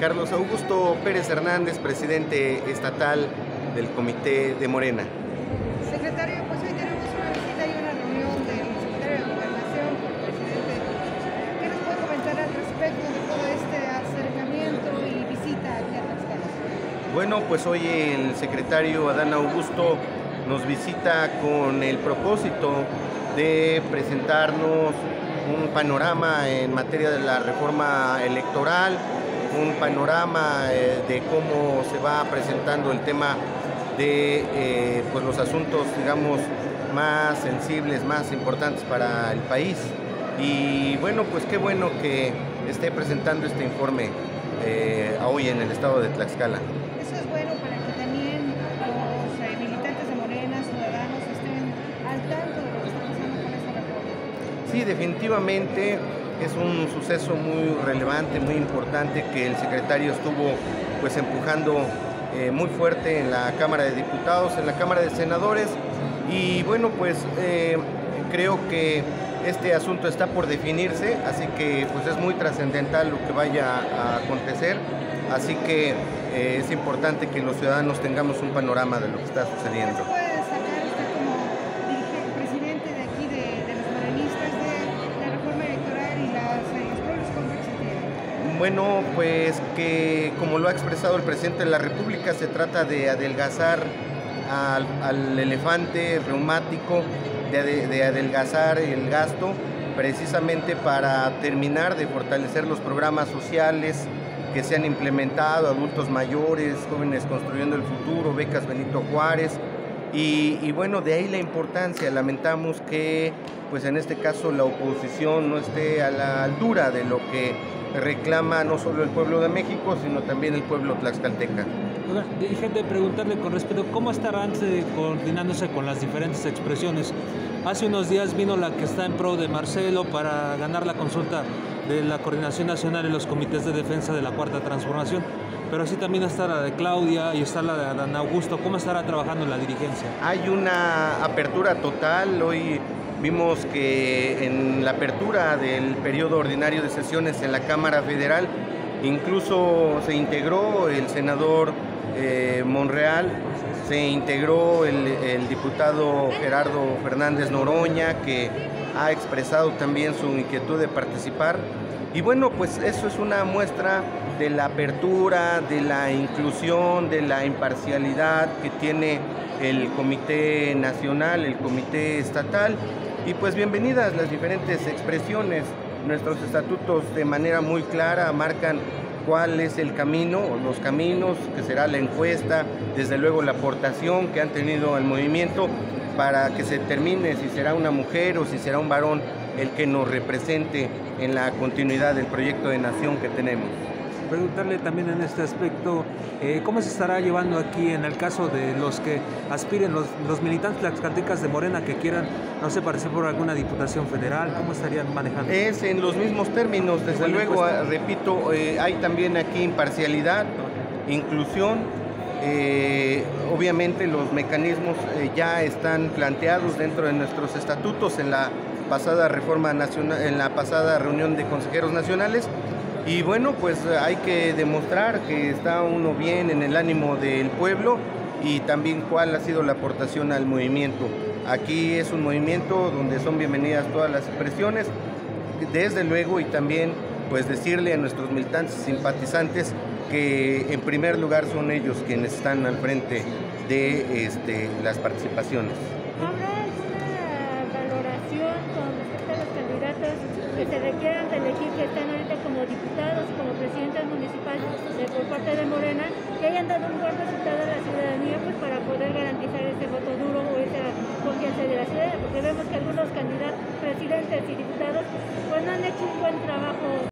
Carlos Augusto Pérez Hernández, presidente estatal del Comité de Morena. Secretario, pues hoy tenemos una visita y una reunión del secretario de Gobernación con el presidente. ¿Qué nos puede comentar al respecto de todo este acercamiento y visita aquí a Tlaxcala? Bueno, pues hoy el secretario Adán Augusto nos visita con el propósito de presentarnos un panorama en materia de la reforma electoral, un panorama eh, de cómo se va presentando el tema de eh, pues los asuntos, digamos, más sensibles, más importantes para el país. Y bueno, pues qué bueno que esté presentando este informe eh, hoy en el estado de Tlaxcala. Eso es bueno para que también los eh, militantes de Morena, ciudadanos, estén al tanto de lo que está pasando con esta reforma. Sí, definitivamente es un suceso muy relevante, muy importante que el secretario estuvo pues empujando eh, muy fuerte en la Cámara de Diputados, en la Cámara de Senadores y bueno pues eh, creo que este asunto está por definirse, así que pues es muy trascendental lo que vaya a acontecer, así que eh, es importante que los ciudadanos tengamos un panorama de lo que está ¿Qué sucediendo. Bueno, pues que como lo ha expresado el presidente de la República, se trata de adelgazar al, elefante reumático, de, ade- de adelgazar el gasto, precisamente para terminar de fortalecer los programas sociales que se han implementado, adultos mayores, jóvenes construyendo el futuro, becas Benito Juárez. Y bueno, de ahí la importancia. Lamentamos que, pues en este caso, la oposición no esté a la altura de lo que reclama no solo el pueblo de México, sino también el pueblo tlaxcalteca. Dirigente, preguntarle con respeto, ¿cómo estarán coordinándose con las diferentes expresiones? Hace unos días vino la que está en pro de Marcelo para ganar la consulta de la Coordinación Nacional en los comités de defensa de la Cuarta Transformación, pero así también está la de Claudia y está la de Adán Augusto. ¿Cómo estará trabajando la dirigencia? Hay una apertura total. Hoy vimos que en la apertura del periodo ordinario de sesiones en la Cámara Federal, incluso se integró el senador eh, Monreal, se integró el, el diputado Gerardo Fernández Noroña, que ha expresado también su inquietud de participar. Y bueno, pues eso es una muestra de la apertura, de la inclusión, de la imparcialidad que tiene el Comité Nacional, el Comité Estatal. Y pues bienvenidas las diferentes expresiones. Nuestros estatutos de manera muy clara marcan cuál es el camino, los caminos, que será la encuesta, desde luego la aportación que han tenido al movimiento para que se determine si será una mujer o si será un varón el que nos represente en la continuidad del proyecto de nación que tenemos. Preguntarle también en este aspecto, eh, ¿cómo se estará llevando aquí en el caso de los que aspiren, los, los militantes tlaxcaltecas de Morena que quieran, no sé, parecer por alguna diputación federal? ¿Cómo estarían manejando? Es en los mismos términos, desde luego, encuesta. ah, repito, eh, hay también aquí imparcialidad, inclusión. eh, obviamente los mecanismos eh, ya están planteados dentro de nuestros estatutos en la pasada reforma nacional, en la pasada reunión de consejeros nacionales. Y bueno, pues eh, hay que demostrar que está uno bien en el ánimo del pueblo y también cuál ha sido la aportación al movimiento. Aquí es un movimiento donde son bienvenidas todas las expresiones, desde luego y también pues decirle a nuestros militantes simpatizantes que en primer lugar son ellos quienes están al frente de este, las participaciones. ¿Habrá alguna valoración con respecto a los candidatos que se requieran de elegir, que están como diputados, como presidentes municipales de, por parte de Morena, que hayan dado un buen resultado a la ciudadanía pues para poder garantizar ese voto duro o esa confianza de la ciudadanía? Porque vemos que algunos candidatos, presidentes y diputados, pues no han hecho un buen trabajo